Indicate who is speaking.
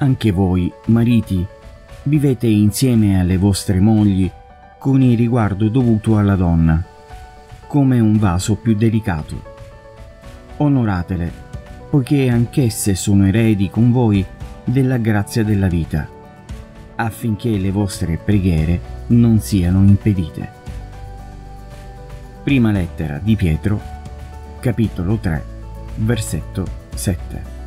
Speaker 1: Anche voi, mariti, vivete insieme alle vostre mogli con il riguardo dovuto alla donna, come un vaso più delicato. Onoratele, poiché anch'esse sono eredi con voi della grazia della vita, affinché le vostre preghiere non siano impedite. Prima lettera di Pietro, capitolo 3, versetto 7.